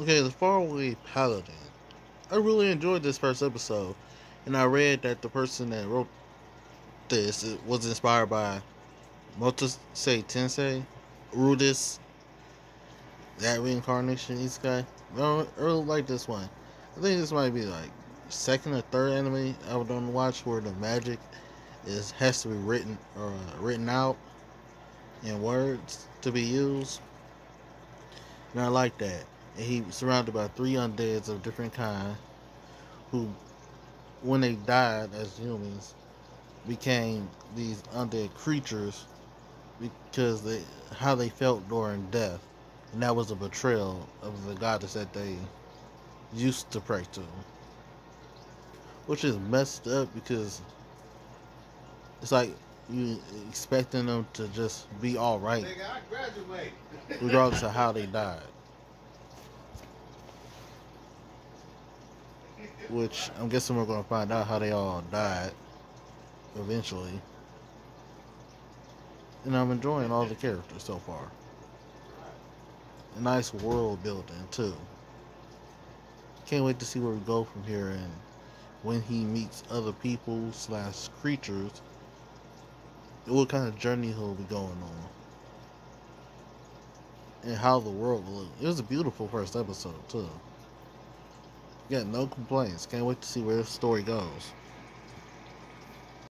Okay, the Faraway Paladin. I really enjoyed this first episode, and I read that the person that wrote this was inspired by Motosei Tensei, Rudeus, that reincarnation Isekai. I really like this one. I think this might be like second or third anime I would to watch where the magic is has to be written or uh, written out in words to be used. And I like that. And he was surrounded by three undeads of different kind who when they died as humans became these undead creatures because they how they felt during death. And that was a betrayal of the goddess that they used to pray to. Which is messed up because it's like you expecting them to just be all right, regardless of how they died. Which I'm guessing we're gonna find out how they all died eventually. And I'm enjoying all the characters so far. A nice world building too. Can't wait to see where we go from here and when he meets other people slash creatures what kind of journey he'll be going on and how the world will look. It was a beautiful first episode too. Yeah, no complaints. Can't wait to see where the story goes.